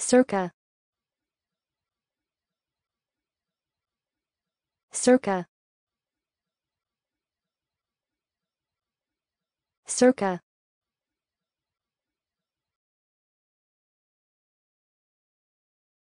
circa. Circa. Circa.